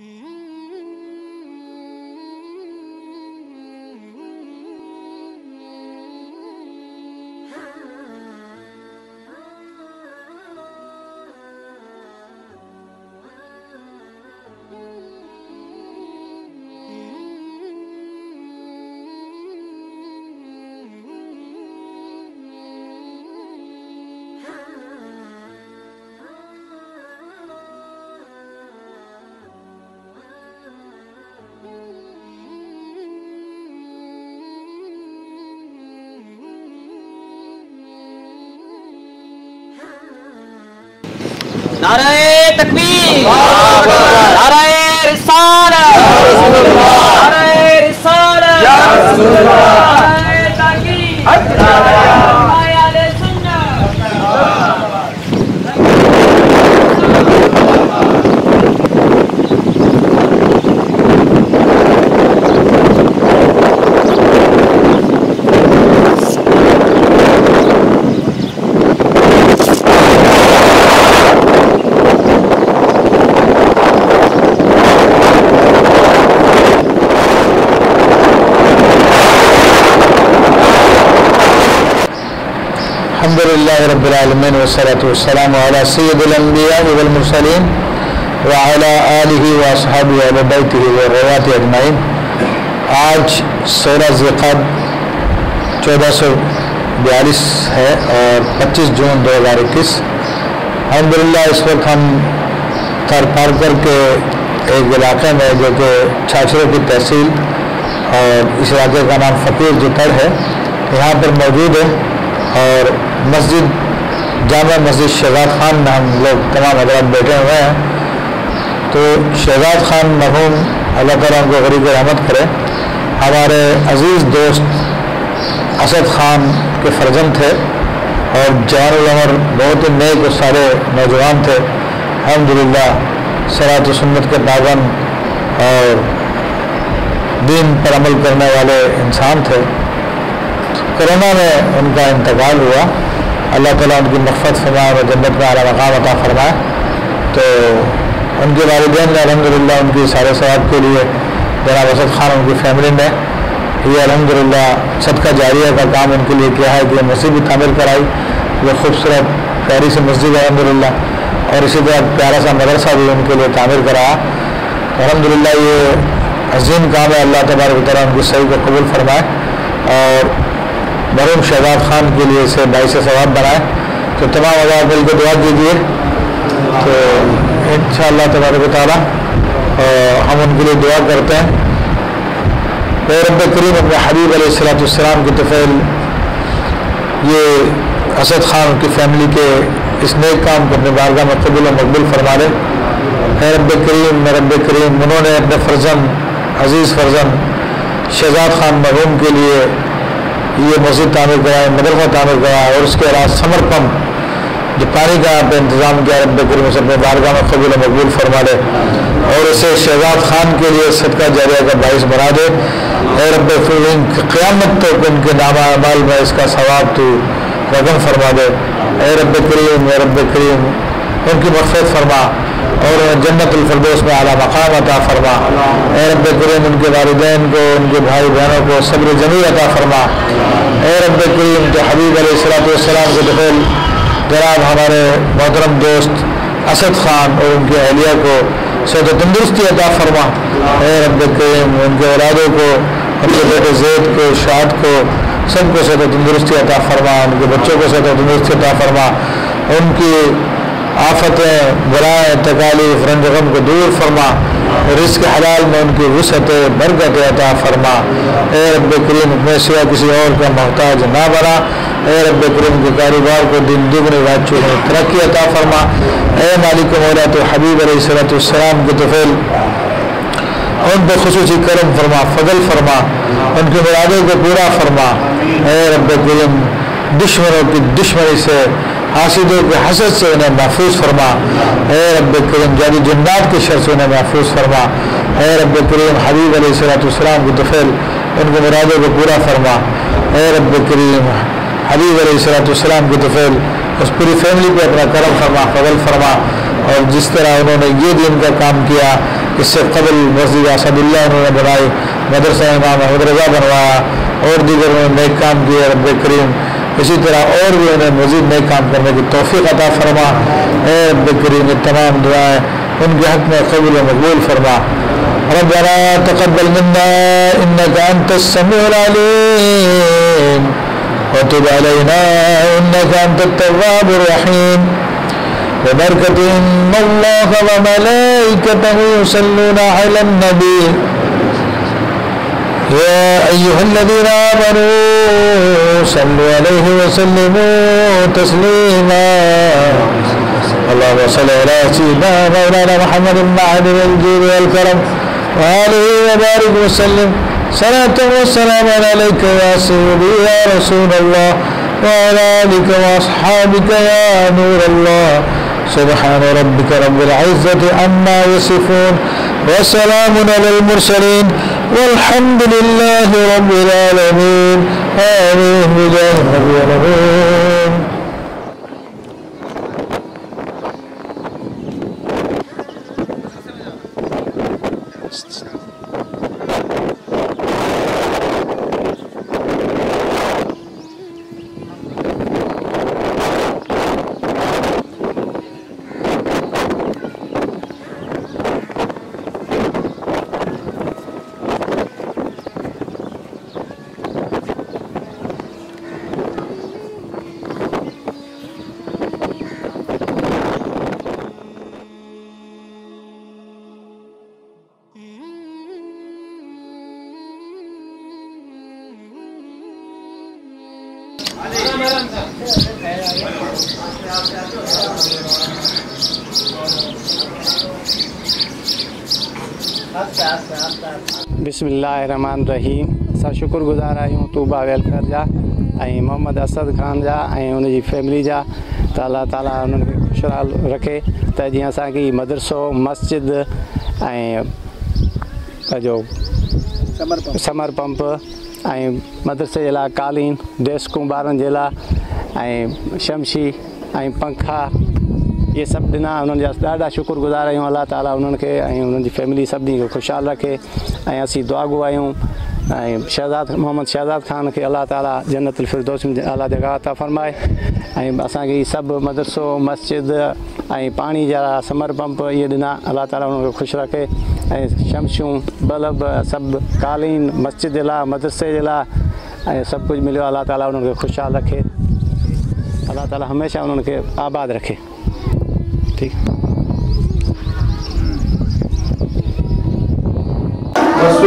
Mm-hmm. نعرہ تکبیر نعرہ رسالت نعرہ رسالت نعرہ تحقیق نعرہ اہل سنت الحمد لله رب العالمين والصلاة والسلام على سيد الأنبياء والمرسلين وعلى آله وأصحابه وأهل بيته والرواة أجمعين آج سولہ ذیقب چودہ سو بیالیس ہے اور پچیس جون دو ہزار اکیس۔ الحمد للہ اس وقت ہم تر پارکر کے ایک علاقے میں جو کہ چھاچروں کی تحصیل اور اس علاقے کا نام فقیر جتر ہے، یہاں پر موجود ہے اور مسجد جامع مسجد شہزاد خان میں ہم لوگ تمام حضرات بیٹھے ہوئے ہیں۔ تو شہزاد خان مرحوم اللہ تعالیٰ ان کو غریب رحمت کرے۔ ہمارے عزیز دوست اسد خان کے فرزند تھے اور جوان العمر بہت ہی نیک اور سارے نوجوان تھے۔ الحمد للہ سرات و سنت کے پابند اور دین پر عمل کرنے والے انسان تھے۔ کرونا میں ان کا انتقال ہوا۔ اللہ تعالیٰ ان کی مغفرت فرمائے اور جنت میں اعلیٰ مقام عطا فرمائے۔ تو ان کے والدین نے الحمد للہ ان کی سارے ثواب کے لیے جناب اسد خان ان کی فیملی نے یہ الحمد للہ صدقہ جاریہ کا کام ان کے لیے کیا ہے کہ مسجد بھی تعمیر کرائی۔ یہ خوبصورت پیاری سی مسجد ہے الحمد للہ اور اسی طرح پیارا سا مدرسہ بھی ان کے لیے تعمیر کرایا۔ الحمد للہ یہ عظیم کام ہے۔ اللہ تبارک تعالیٰ ان کی صحیح کو قبول فرمائے اور مرحوم شہزاد خان کے لیے اسے باعث ثواب بنائے تو تمام ادا مل کے دعا دیجیے تو ان شاء اللہ تبارک تعالیٰ ہم ان کے لیے دعا کرتے ہیں۔ رب کریم، اپنے حبیب علیہ السلاۃ السلام کی طفیل، یہ اسد خان کی فیملی کے اس نیک کام کو اپنے بارگاہ میں قبول و مقبول فرما لے۔ اے رب کریم میں رب کریم، انہوں نے اپنے فرزن عزیز فرزن شہزاد خان مرحوم کے لیے یہ مسجد تعمیر کرائے مدرسہ تعمیر کرایا اور اس کے علاوہ سمر پمپ جو پانی کا آپ نے انتظام کیا، رب کریم سے اپنے بارگاہ میں قبول مقبول فرما لے اور اسے شہزاد خان کے لیے صدقہ جاریہ کا باعث بنا دے۔ اے رب کریم قیامت تک ان کے نامہ اعمال میں اس کا ثواب تو رقم فرما دے۔ اے رب کریم، اے رب کریم، ان کی مغفرت فرما۔ اور جنت الفردوس میں اعلیٰ مقام عطا فرما۔ اے رب کریم، ان کے والدین کو، ان کے بھائی بہنوں کو صبر جمیل عطا فرما۔ اے رب کریم تو حبیب علیہ السلاۃ والسلام کے دخل جناب ہمارے محترم دوست اسد خان اور ان کی اہلیہ کو صحت و تندرستی عطا فرما۔ اے رب کریم، ان کے اولادوں کو، ان کے بیٹے زید کو شاد کو، سب کو صحت و تندرستی عطا فرما۔ ان کے بچوں کو صحت و تندرستی عطا فرما۔ ان کی آفتیں برائیں تکالیف، رنج غم کو دور فرما۔ رزق حلال میں ان کی وسعت برکت عطا فرما۔ اے رب کریم اپنے سوا کسی اور کا محتاج نہ بنا۔ اے رب کریم، کے کاروبار کو دن دگنی رات چوگنی ترقی عطا فرما۔ اے مالک مولا، تو حبیب علیہ صلاۃ السلام کی طفیل۔ ان پہ خصوصی کرم فرما، فضل فرما۔ ان کی مرادوں کو پورا فرما۔ اے رب کریم، دشمنوں کی دشمنی سے حاسدوں کے حسد سے انہیں محفوظ فرما۔ اے رب کریم جادی جنات کے شر سے انہیں محفوظ فرما۔ اے رب کریم، حبیب علیہ صلاۃ السلام کی دفیل ان کے مرادوں کو پورا فرما۔ اے رب کریم، حبیب علیہ صلاۃ السلام کی دفیل اس پوری فیملی پہ اپنا کرم فرما، فضل فرما۔ اور جس طرح انہوں نے یہ دین کا کام کیا، اس سے قبل مسجد اسداللہ انہوں نے بنائی، مدرسہ امام احمد رضا بنوایا اور دیگر انہوں نے نیک کام کیے۔ رب کریم اسی طرح اور بھی انہیں مزید نئے کام کرنے کی توفیق عطا فرما۔ اے رب کریم تمام دعائیں ان کے حق میں قبول و مقبول فرما۔ ربنا تقبل منا انك انت السميع العليم وتب علينا انك انت التواب الرحيم وبركة ان الله وملائكته يصلون على النبي يا أيها الذين آمنوا صلوا عليه وسلموا تسليما. اللهم صل على سيدنا مولانا محمد المعد والجود والكرم وآله وبارك وسلم. صلاة والسلام عليك يا سيدي يا رسول الله وعلى آلك وأصحابك يا نور الله. سبحان ربك رب العزة عما يصفون. وسلام على المرسلين والحمد لله رب العالمين. آمين. بجاه النبي الأمين بسم اللہ رحمٰن رحیم اُس شکر گزار آپا ابیڈکر جا محمد اسد خان جا فیملی جا تو اللہ تعالیٰ ان کو خوشرحال رکھے تو مدرسہ مسجد سمر پمپ ۽ مدرسي جي لاءِ قالين ڊيسڪون ٻارن جي لاءِ ۽ شمشي ۽ پنکا اهي سڀ ڏنا انهن جا ڏاڍا شڪرگذار آهيون الله تالا انهن کي ۽ انهن جي فيملي سڀني کي خوشحال رکي ۽ اسين دئاگو آهيون شہزاد محمد شہزاد خان کے اللہ تعالیٰ جنت الفردوس میں اللہ جگہ عطا فرمائے اب اصل یہ سب مدرسہ مسجد اور پانی جا سمر پمپ یہ اللہ تعالیٰ ان کو خوش رکھے شمشو بلب سب قالین مسجد لا مدرسے لا سب کچھ ملے اللہ تعالیٰ ان خوشحال رکھے اللہ تعالیٰ ہمیشہ ان آباد رکھے ٹھیک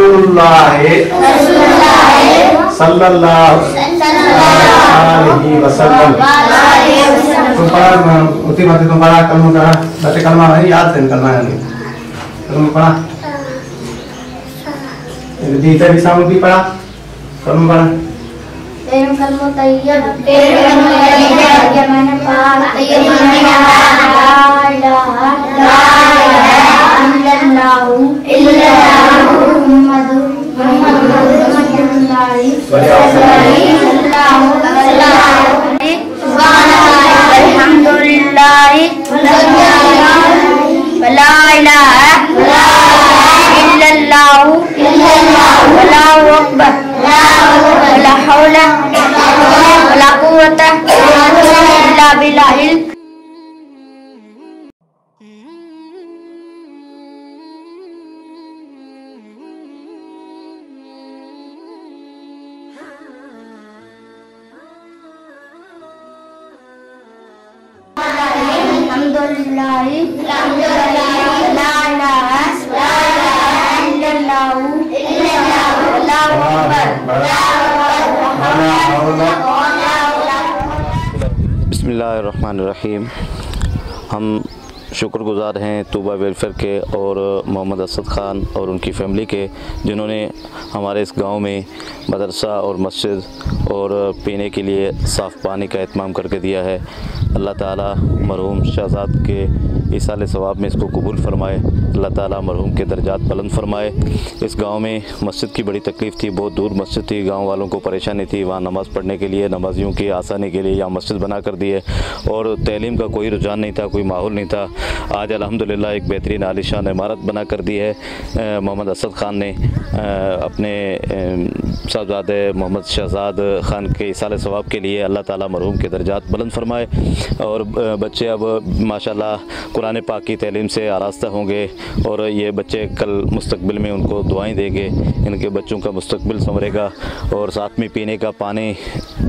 رسول اللہ صلی اللہ علیہ وسلم تم پڑھا اتنی مت تم پڑھا کلمہ کرا بچے کلمہ ہے یاد تین کلمہ ہے کلمہ پڑھا دیتے بھی سامنے بھی پڑھا کلمہ پڑھا تیرم کلمہ تیر تیرم کلمہ طیب میں نے پڑھا طیب میں نے پڑھا لا لا ನಾವು ಎಲ್ಲ ನಾವು ಮೊಹಮ್ಮದು ಮೊಹಮ್ಮದು بسم اللہ الرحمن الرحیم ہم شکر گزار ہیں توبہ ویلفیئر کے اور محمد اسد خان اور ان کی فیملی کے، جنہوں نے ہمارے اس گاؤں میں مدرسہ اور مسجد اور پینے کے لیے صاف پانی کا اہتمام کر کے دیا ہے۔ اللہ تعالیٰ مرحوم شہزاد کے اصال ثواب میں اس کو قبول فرمائے۔ اللہ تعالیٰ مرحوم کے درجات بلند فرمائے۔ اس گاؤں میں مسجد کی بڑی تکلیف تھی، بہت دور مسجد تھی۔ گاؤں والوں کو پریشانی تھی وہاں نماز پڑھنے کے لیے، نمازیوں کی آسانی کے لیے یہاں مسجد بنا کر دی ہے۔ اور تعلیم کا کوئی رجحان نہیں تھا، کوئی ماحول نہیں تھا۔ آج الحمدللہ ایک بہترین عالیشان عمارت بنا کر دی ہے۔ محمد اسد خان نے اپنے صاحبزاد محمد شہزاد خان کے اصال ثواب کے لیے اللہ تعالیٰ مرحوم کے درجات بلند فرمائے۔ اور بچے اب ماشاءاللہ قرآن پاک کی تعلیم سے آراستہ ہوں گے اور یہ بچے کل مستقبل میں ان کو دعائیں دیں گے، ان کے بچوں کا مستقبل سنورے گا اور ساتھ میں پینے کا پانی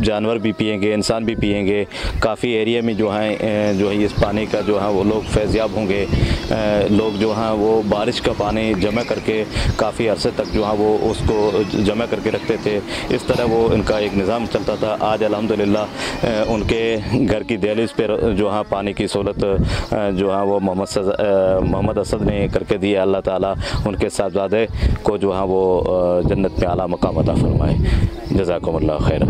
جانور بھی پئیں گے، انسان بھی پئیں گے۔ کافی ایریا میں جو ہیں جو ہے اس پانی کا جو ہے وہ لوگ فیضیاب ہوں گے۔ لوگ جو ہیں وہ بارش کا پانی جمع کر کے کافی عرصے تک جو ہے وہ اس کو جمع کر کے رکھتے تھے۔ اس طرح وہ ان کا ایک نظام چلتا تھا۔ آج الحمدللہ ان کے گھر کی دہلیز پہ جو ہاں پانی کی سہولت جو ہاں وہ محمد محمد اسد نے کر کے دی ہے، اللہ تعالیٰ ان کے صاحبزادے کو جو ہاں وہ جنت میں اعلیٰ مقام عطا فرمائے۔ جزاکم اللہ خیر